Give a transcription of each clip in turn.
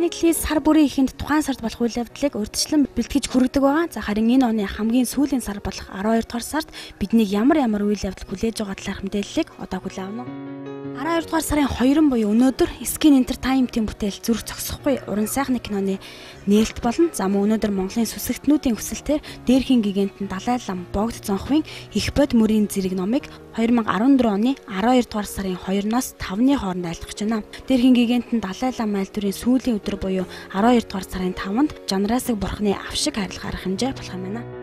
нийтлэлийн сар бүрийн эхэнд тухайн сард болох үйл явдлыг урьдчилан бэлтгэж хүргэдэг байгаа. За харин энэ оны хамгийн сүүлийн сар болох 12 дугаар сард биднийг ямар ямар үйл явдал хүлээж байгаа талаарх мэдээллийг одоо хүлээн авна уу? 12 дугаар сарын 2 буюу өнөөдөр Skin Entertainment-ийн бүтээл зүрх зогсохгүй уран сайхны киноны нээлт болно. За мөн өнөөдөр Монголын сүсэгтнүүдийн хүсэлтээр дээрхийн гигантын Далай лам богд зонхвын их бод мөрийн зэрэг номыг 2014 оны 12 дугаар сарын 2-наас 5-ны хооронд айлтгаж байна. Дээрхийн гигантын Далай лам айлтврын сүүлийн өдөр буюу 12 дугаар сарын 5-нд Жанрасыг бурхны авшиг харилцах арга хэмжээ болох юм байна.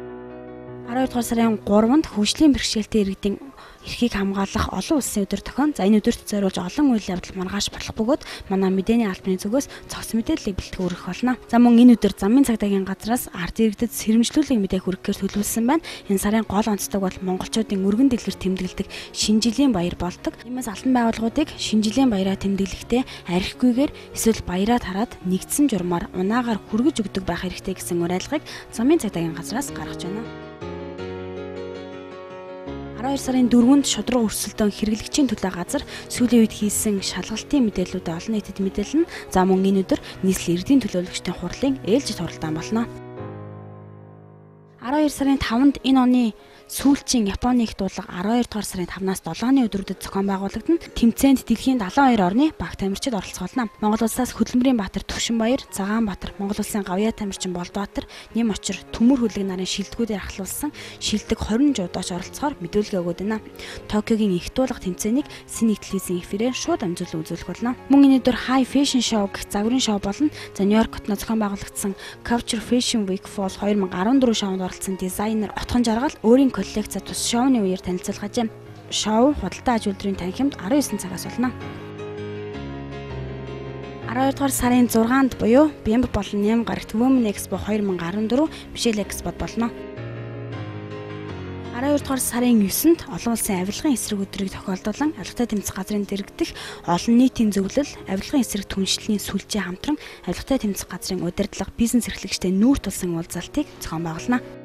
12 дугаар сарын 3-нд хөгжлийн бэрхшээлтэй иргэдийн эрхийг хамгаалах олон улсын өдөр тохион. За энэ өдөрт зориулж олон үйл явдал маргааш болох бөгөөд манай мэдээний албаны зүгээс цогц мэдээллийг бэлтгэх өргөх болно. За мөн энэ өдөр замын цагдаагийн газраас ард иргэдэд сэрэмжлүүлэг мэдээх хүргэхээр төлөвлөсөн байна. Энэ сарын гол онцлог бол монголчуудын өргөн дэлгэр тэмдэглэдэг шинэ жилийн баяр болдог. Иймээс албан байгууллагуудыг шинэ жилийн баяраа тэмдэглэхдээ архигүйгээр эсвэл баяраа тараад нэгдсэн журмаар унаагаар хүргэж өгдөг байх хэрэгтэй гэсэн уриалгыг замын цагдаагийн газраас гаргаж байна. 12 сарын 4-нд шудраг өрсөлдөөн хэрэглэгчийн төлөө газар сүүлийн үед хийсэн шалгалтын мэдээллүүдээ олон нийтэд мэдээлнэ. За мөн энэ өдөр нийслэл эрдийн төлөөлөгчдийн хурлын ээлжид хуралдаан болно. 12 сарын 5-нд энэ оны сүүлчийн Японы их дуулга 12 дугаар сарын 5-наас 7-ны өдрүүдэд зохион байгуулагдана. Тэмцээнд дэлхийн 72 орны баг тамирчид оролцоолно. Монгол улсаас Хөдөлмөрийн Баатар Төвшинбаяр, Цагаанбаатар, Монгол улсын Гавьяа тамирчин Болдбаатар, Нэм очир, Төмөр хөлөг нарын шилдэгүүдээр ахлуулсан шилдэг 20 жуудаач оролцохоор мэдүүлгээ өгöd байна. Токиогийн их дуулга тэмцээнийг Синий телевизийн эфирээр шууд амжилт үзүүлэх болно. Мөн энэ өдөр High Fashion Show гэх загварын шоу болон за Нью-Йорк хотно зохион байгуулагдсан Culture Fashion Week Fall 2014 шоунд оролцсон дизайнер Отхон Жаргал өөрийн коллекцаа тус шоуны үеэр танилцуулгаж шоу худалдаа аж үйлдвэрийн танхимд 19 цагаас болно. 12 дугаар сарын 6-нд буюу Бямб болон Нэм гарагт Women Expo 2014 Michelle Expo болно. 12 дугаар сарын 9-нд олон улсын авилгын эсрэг өдрийг тохиолдуулан авилгатай тэмцэх газрын дэргэдэх олон нийтийн зөвлөл, авилгын эсрэг түншлэлийн сүлжээ хамтран авилгатай тэмцэх газрын удирдлага бизнес эрхлэгчтэй нүүр тулсан уулзалтыг зохион байгуулна.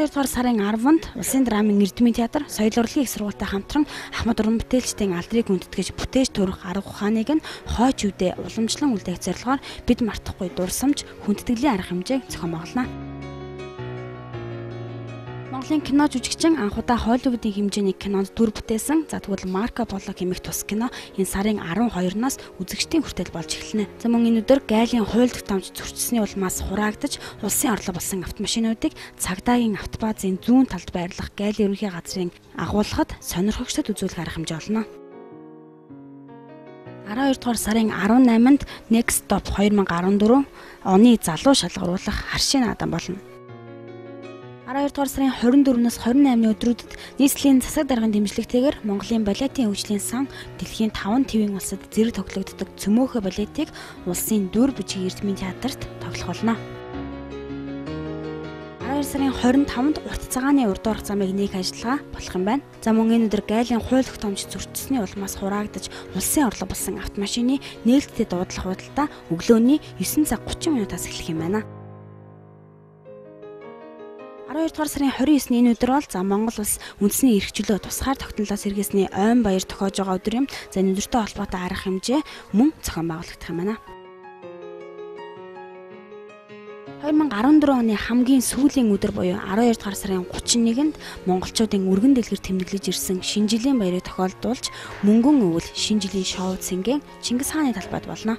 12 дугаар сарын 10-нд Улсын драмын Эрдмийн театр соёл урлагийн их сургуультай хамтран Ахмад уран бүтээлчдийн алдрыг хүндэтгэж бүтээж төрөх арга ухааныг нь хойч үдэ уламжлан үлдээх зорилгоор бид мартахгүй дурсамж хүндэтгэлийн арга хэмжээг зохион байгуулна. Монголын кино жүжигчин анхудаа Холливуудын хэмжээний кинонд дүр бүтээсэн. За тэгвэл Марко Поло хэмээх тус кино энэ сарын 12-наас үзэгчдийн хүртэл болж эхэлнэ. За мөн энэ өдөр Гайлийн хууль тогтоомж зөрчсөний улмаас хураагдаж улсын орлого болсон автомашинуудыг цагдаагийн автобазын зүүн талд байрлах Гайлийн ерөнхий газрын агуулгад сонирхогчдод үзүүлэх арга хэмжээ олно. 12 дугаар сарын 18-нд Next Stop 2014 оны залуу шалгаруулах харшийн наадам болно. 12 дугаар сарын 24-нээс 28-ны өдрүүдэд нийслэлийн засаг даргын дэмжлэгтэйгээр Монголын балетын хөгжлийн сан дэлхийн 5 твийн улсад зэрэг тоглогддог цөмөөхө балетыг улсын дүр бүжиг эрдмийн театрт тоглох болно. 12 сарын 25-нд урт цагааны урд орох замыг нээх ажиллагаа болох юм байна. За мөн энэ өдөр гайлын хууль тогтоомж зөрчсөний улмаас хураагдаж улсын орлого болсон автомашины нээлттэй дуудлах худалдаа өглөөний 9 цаг 30 минутаас эхлэх юм байна. 12 дугаар сарын 29-ний энэ өдөр бол за Монгол улс үндэсний эрхчлөө тусгаар тогтнолоос сэргээсний ойн баяр тохиож байгаа өдөр юм. За энэ өдөртэй холбоотой арга хэмжээ мөн зохион байгуулагдах юм байна. 2014 оны хамгийн сүүлийн өдөр буюу 12 дугаар сарын 31-нд монголчуудын өргөн дэлгэр тэмдэглэж ирсэн шинэ жилийн баярыг тохиолдуулж мөнгөн өвөл шинэ жилийн шоу цэнгийн Чингис хааны талбайд болно.